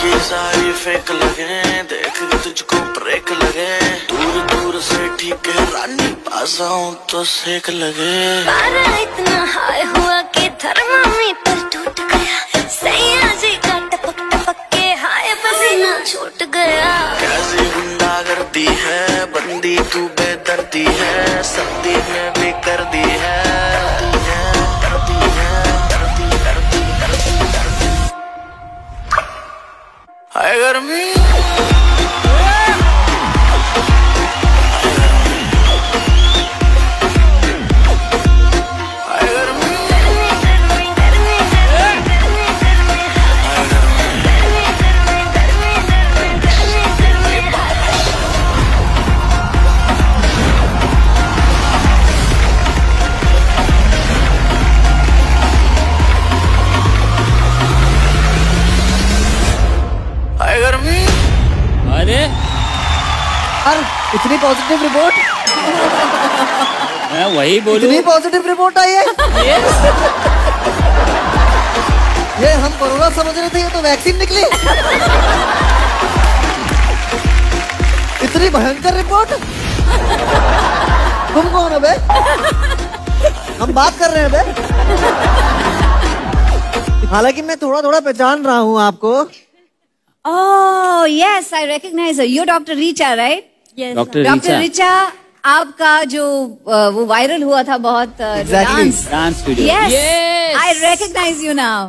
की सारी फेक लगे। देख तुझको ब्रेक लगे। दूर दूर से ठीक है, रानी, पास आऊँ तो सेक लगे। इतना हाय हुआ कि थर्मामीटर यार इतनी पॉजिटिव रिपोर्ट मैं वही बोलूँ। इतनी पॉजिटिव रिपोर्ट आई है। ये हम कोरोना समझ रहे थे ये तो वैक्सीन निकली। इतनी भयंकर रिपोर्ट तुम कौन हो बे? हम बात कर रहे हैं बे। हालाँकि मैं थोड़ा थोड़ा पहचान रहा हूँ आपको। Oh, yes, I recognize her. You're Dr. Richa, right? Doctor doctor Richa आपका जो वो वायरल हुआ था बहुत dance dance I recognize you now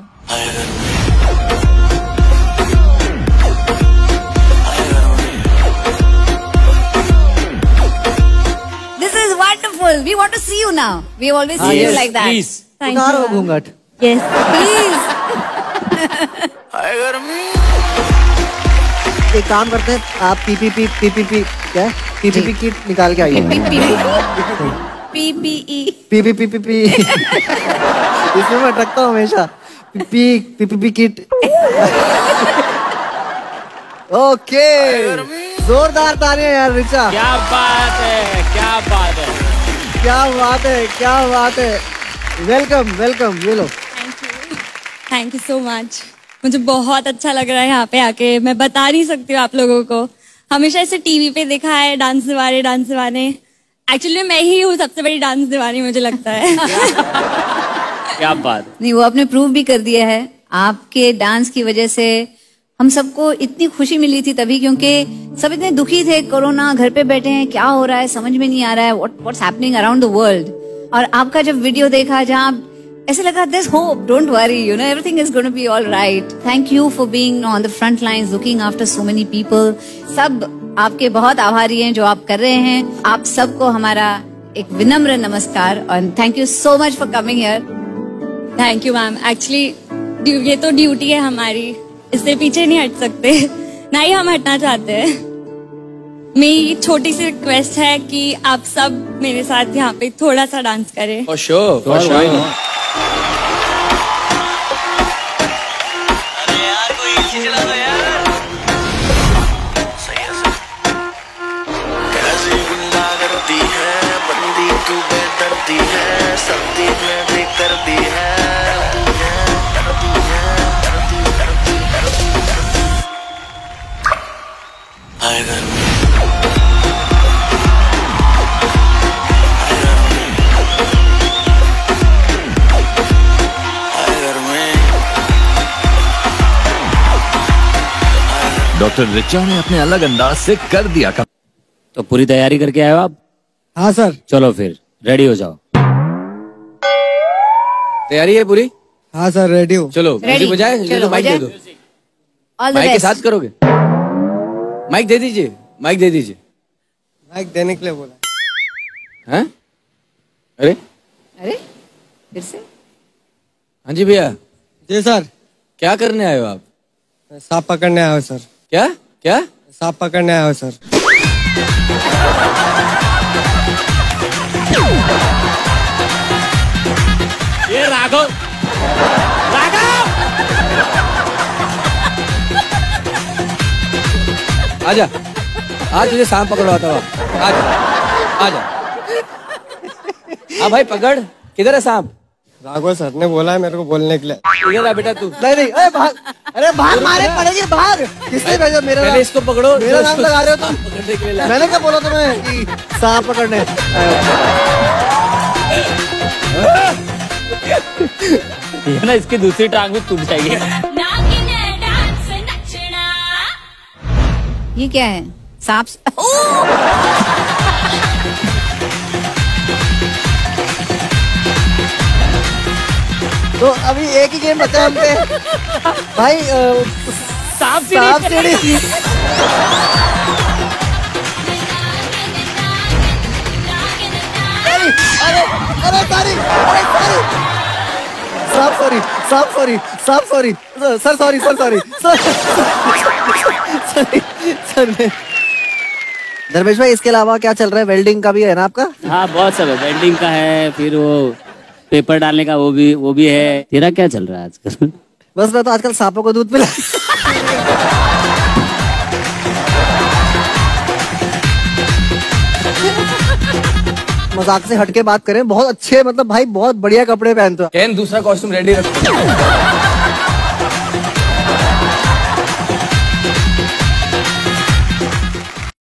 this is wonderful we want to see you now we always see you like that please एक काम करते हैं आप PPP PPP P, P, P, P. क्या? है पीपीपी किट निकाल के आइए PPE. पीपीपी। इसमें मैं अटकता हूँ हमेशा। P PPP kit. ओके। जोरदार तालियाँ यार रिचा। क्या बात है क्या बात है। क्या बात है क्या बात है। वेलकम वेलकम ये लो। थैंक यू सो मच मुझे बहुत अच्छा लग रहा है यहाँ पे आके। मैं बता नहीं सकती हूँ आप लोगों को। हमेशा इसे टीवी पे देखा है डांस दीवाने डांस दीवाने। एक्चुअली मैं ही हूँ सबसे बड़ी डांस दीवानी मुझे लगता है। क्या बात नहीं वो आपने प्रूव भी कर दिया है। आपके डांस की वजह से हम सबको इतनी खुशी मिली थी तभी क्योंकि सब इतने दुखी थे कोरोना घर पे बैठे हैं क्या हो रहा है समझ में नहीं आ रहा है what what's happening around the world और आपका जब वीडियो देखा जहाँ ऐसे लगा this hope don't worry you know everything is going to be all right thank you for being on the front lines looking after so many people सब आपके बहुत आभारी हैं जो आप कर रहे हैं। आप सबको हमारा एक विनम्र नमस्कार और thank you so much for coming here thank you ma'am actually ये तो ड्यूटी है हमारी। इससे पीछे नहीं हट सकते। ना ही हम हटना चाहते हैं। मेरी छोटी सी रिक्वेस्ट है कि आप सब मेरे साथ यहाँ पे थोड़ा सा डांस करें। For sure, for Sure, doctor Richa ने अपने अलग अंदाज से कर दिया काम तो पूरी तैयारी करके आए हो आप? हाँ सर। चलो फिर रेडी हो जाओ। तैयारी है पूरी? हाँ सर रेडी हो। चलो बजाए चलो, माइक दे दो। माइक के साथ करोगे? माइक दे दीजिए माइक दे दीजिए। माइक देने के लिए बोला। हैं? अरे? अरे फिर से? हाँ जी भैया। जी सर। क्या करने आए हो आप? सांप पकड़ने आया हूँ सर। क्या? क्या? सांप पकड़ने आया हो सर। ये राघव। राघव! आजा। आज तुझे सांप पकड़वाता हुआ आजा। आजा। हाँ भाई पकड़। किधर है सांप? राघव सर ने बोला है मेरे को बोलने के लिए। इधर आ बेटा तू। नहीं नहीं अरे भाग अरे भाग मारे पड़ेगी भाग किसने भेजा? मेरा पहले इसको पकड़ो मेरा नाम लगा रहे हो तुम। पकड़ने के लिए मैंने क्या बोला तुम्हें कि सांप पकड़ने? ये ना इसकी दूसरी टांग भी टूट जाएगी। ये क्या है? सांप तो अभी एक ही गेम बचा हम पे भाई सांप सांप सीढ़ी अरे अरे अरे सॉरी अरे सॉरी साफ़ सॉरी साफ़ सॉरी। साफ़ sorry sir sorry. Sir sorry sorry sir. Dharmesh भाई इसके अलावा क्या चल रहा है? वेल्डिंग का भी है ना आपका? हाँ बहुत सब है। वेल्डिंग का है फिर वो पेपर डालने का वो भी वो भी है। तेरा क्या चल रहा है आजकल? बस मैं तो आजकल सांपों को दूध पिला मज़ाक से हटके बात करें बहुत अच्छे मतलब भाई बहुत बढ़िया कपड़े पहनते हो। दूसरा कॉस्ट्यूम रेडी रखो।